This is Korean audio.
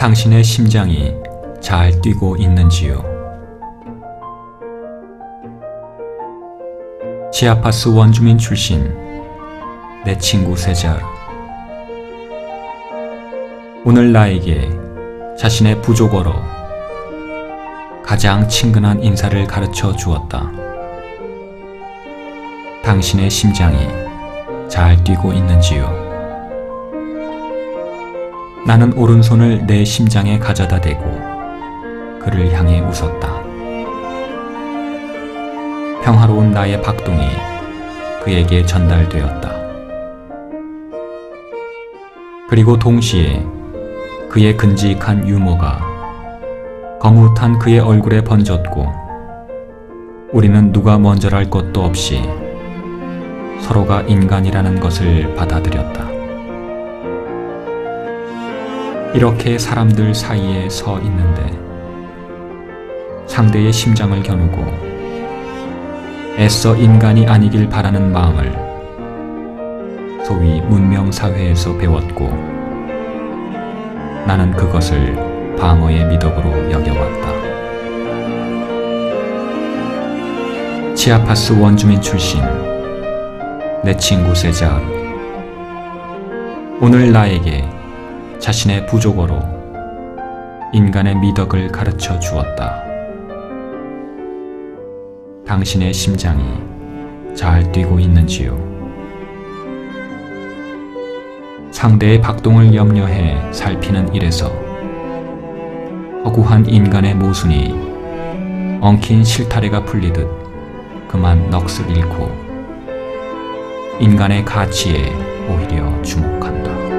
당신의 심장이 잘 뛰고 있는지요? 치아파스 원주민 출신 내 친구 세자르 오늘 나에게 자신의 부족어로 가장 친근한 인사를 가르쳐 주었다. 당신의 심장이 잘 뛰고 있는지요? 나는 오른손을 내 심장에 가져다 대고 그를 향해 웃었다. 평화로운 나의 박동이 그에게 전달되었다. 그리고 동시에 그의 근직한 유머가 거뭇한 그의 얼굴에 번졌고 우리는 누가 먼저랄 것도 없이 서로가 인간이라는 것을 받아들였다. 이렇게 사람들 사이에 서 있는데 상대의 심장을 겨누고 애써 인간이 아니길 바라는 마음을 소위 문명사회에서 배웠고 나는 그것을 방어의 미덕으로 여겨왔다. 치아파스 원주민 출신 내 친구 세자 오늘 나에게 자신의 부족어로 인간의 미덕을 가르쳐 주었다. 당신의 심장이 잘 뛰고 있는지요? 상대의 박동을 염려해 살피는 일에서 허구한 인간의 모순이 엉킨 실타래가 풀리듯 그만 넋을 잃고 인간의 가치에 오히려 주목한다.